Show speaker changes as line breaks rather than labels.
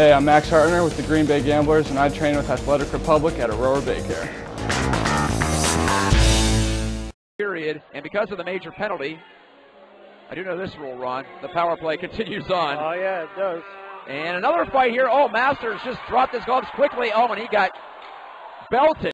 Hey, I'm Max Hartner with the Green Bay Gamblers, and I train with Athletic Republic at Aurora Baycare.
Period, and because of the major penalty, I do know this rule, Ron. The power play continues on.
Oh, yeah, it does.
And another fight here. Oh, Masters just dropped his gloves quickly. Oh, and he got belted.